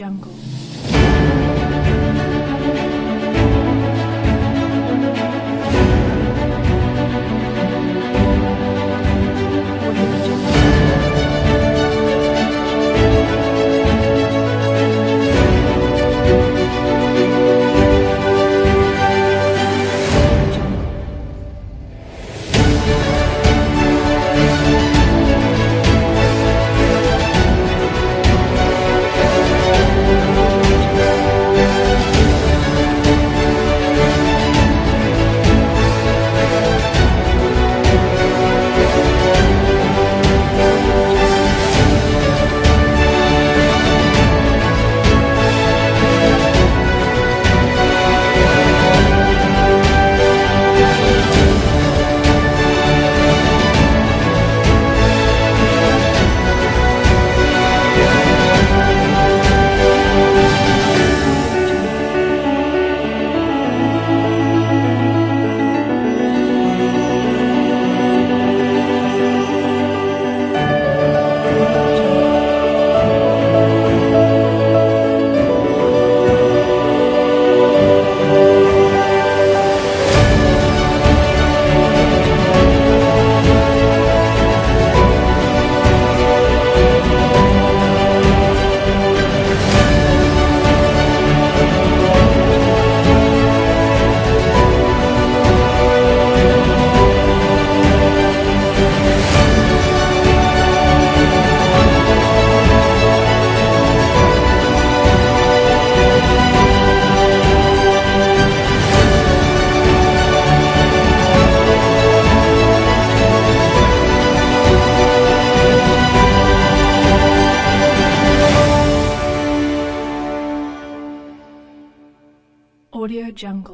Jungle. Audio Jungle.